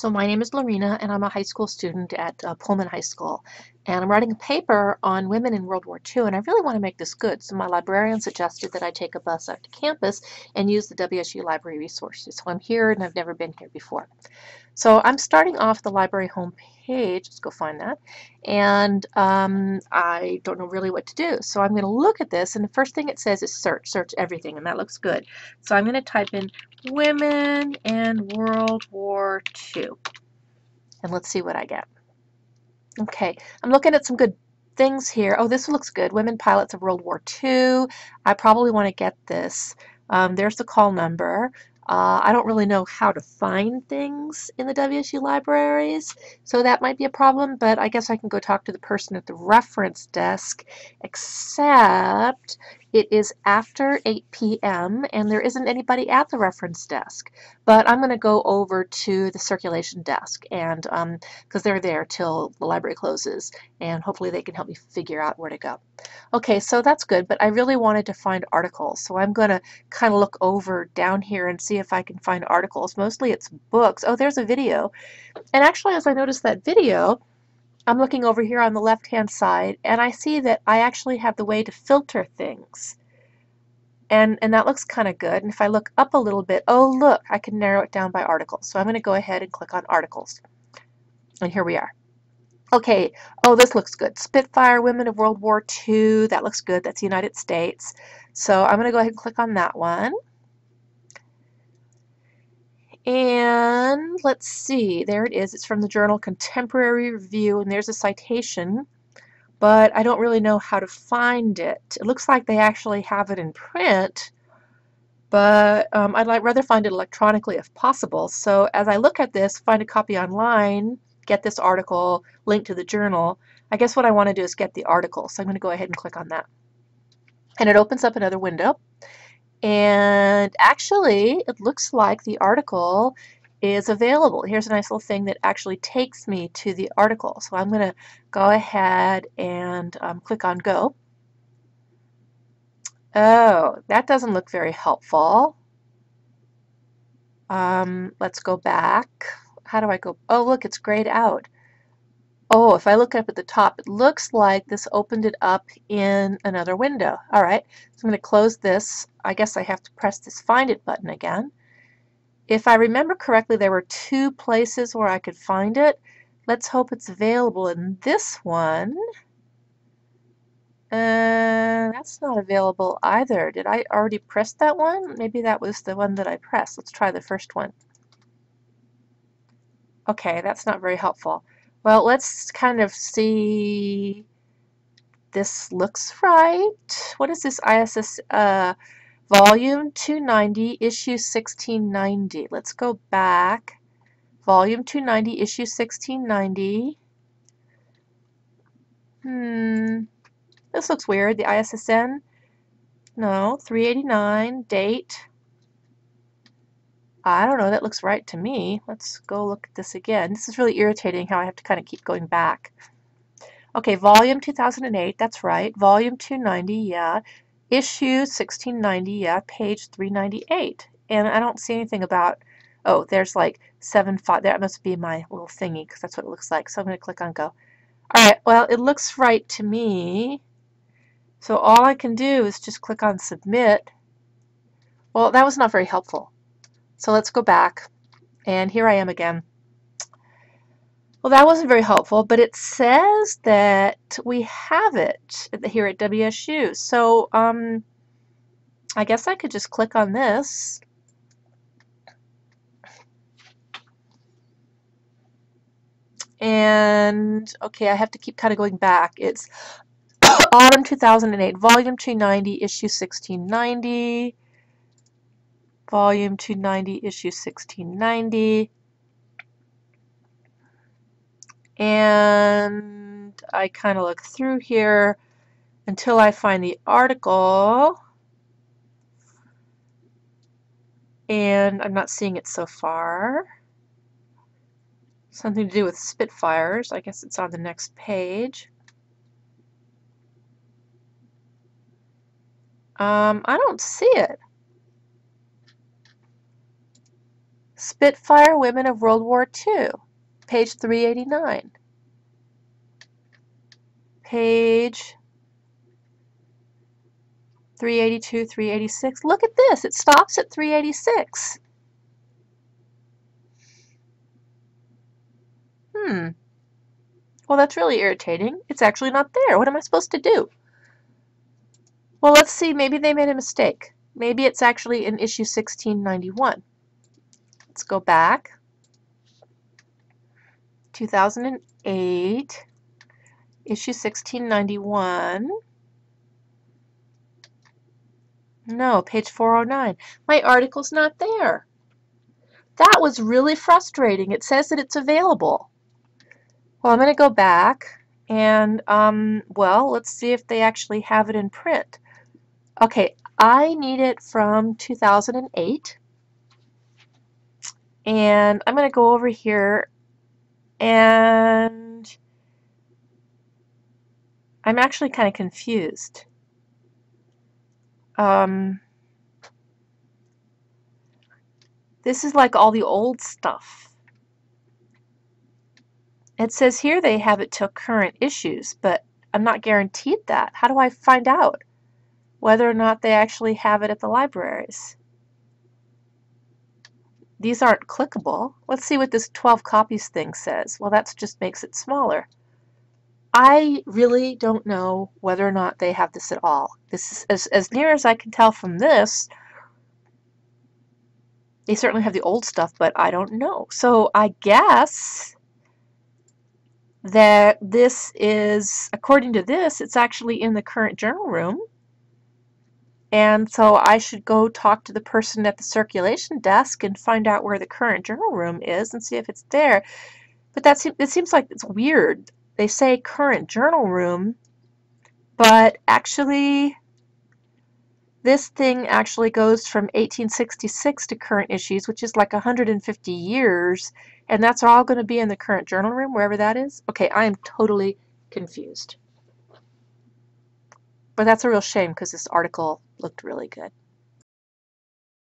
So my name is Lorena and I'm a high school student at uh, Pullman High School and I'm writing a paper on women in World War II and I really want to make this good so my librarian suggested that I take a bus out to campus and use the WSU library resources. So I'm here and I've never been here before. So I'm starting off the library homepage, let's go find that, and um, I don't know really what to do. So I'm going to look at this and the first thing it says is search, search everything and that looks good. So I'm going to type in women and World War II and let's see what I get. Okay, I'm looking at some good things here. Oh, this looks good. Women pilots of World War II. I probably want to get this. Um, there's the call number. Uh, I don't really know how to find things in the WSU libraries, so that might be a problem, but I guess I can go talk to the person at the reference desk, except it is after 8 p.m. and there isn't anybody at the reference desk. But I'm going to go over to the circulation desk and because um, they're there till the library closes and hopefully they can help me figure out where to go. Okay, so that's good, but I really wanted to find articles. So I'm going to kind of look over down here and see if I can find articles. Mostly it's books. Oh, there's a video. And actually, as I noticed that video, I'm looking over here on the left hand side and I see that I actually have the way to filter things. And, and that looks kind of good. And if I look up a little bit, oh look, I can narrow it down by articles. So I'm going to go ahead and click on articles. And here we are. Okay, oh this looks good. Spitfire Women of World War II, that looks good. That's the United States. So I'm going to go ahead and click on that one. And let's see, there it is. It's from the journal Contemporary Review, and there's a citation, but I don't really know how to find it. It looks like they actually have it in print, but um, I'd like rather find it electronically if possible. So as I look at this, find a copy online, get this article, link to the journal, I guess what I want to do is get the article. So I'm going to go ahead and click on that. And it opens up another window. And actually, it looks like the article is available. Here's a nice little thing that actually takes me to the article. So I'm going to go ahead and um, click on Go. Oh, that doesn't look very helpful. Um, let's go back. How do I go? Oh, look, it's grayed out. Oh, if I look up at the top, it looks like this opened it up in another window. All right, so I'm going to close this. I guess I have to press this Find It button again. If I remember correctly, there were two places where I could find it. Let's hope it's available in this one. Uh, that's not available either. Did I already press that one? Maybe that was the one that I pressed. Let's try the first one. Okay, that's not very helpful. Well, let's kind of see. This looks right. What is this ISS uh, volume 290, issue 1690? Let's go back. Volume 290, issue 1690. Hmm. This looks weird. The ISSN? No. 389. Date. I don't know, that looks right to me. Let's go look at this again. This is really irritating how I have to kind of keep going back. Okay, volume 2008, that's right. Volume 290, yeah. Issue 1690, yeah. Page 398. And I don't see anything about, oh, there's like 7, 5, that must be my little thingy because that's what it looks like. So I'm going to click on go. Alright, well, it looks right to me. So all I can do is just click on submit. Well, that was not very helpful. So let's go back. And here I am again. Well, that wasn't very helpful, but it says that we have it here at WSU. So um, I guess I could just click on this. And, okay, I have to keep kind of going back. It's Autumn 2008, Volume 290, Issue 1690 volume 290, issue 1690. And I kind of look through here until I find the article. And I'm not seeing it so far. Something to do with Spitfires. I guess it's on the next page. Um, I don't see it. Spitfire Women of World War II, page 389. Page 382, 386. Look at this. It stops at 386. Hmm. Well, that's really irritating. It's actually not there. What am I supposed to do? Well, let's see. Maybe they made a mistake. Maybe it's actually in issue 1691. Let's go back. 2008, issue 1691. No, page 409. My article's not there. That was really frustrating. It says that it's available. Well, I'm going to go back and, um, well, let's see if they actually have it in print. Okay, I need it from 2008. And I'm going to go over here and I'm actually kind of confused. Um, this is like all the old stuff. It says here they have it till current issues, but I'm not guaranteed that. How do I find out whether or not they actually have it at the libraries? These aren't clickable. Let's see what this 12 copies thing says. Well, that just makes it smaller. I really don't know whether or not they have this at all. This is, as, as near as I can tell from this, they certainly have the old stuff, but I don't know. So I guess that this is, according to this, it's actually in the current journal room. And so I should go talk to the person at the circulation desk and find out where the current journal room is and see if it's there. But that it seems like it's weird. They say current journal room, but actually this thing actually goes from 1866 to current issues, which is like 150 years, and that's all going to be in the current journal room, wherever that is. Okay, I am totally confused. But that's a real shame because this article looked really good.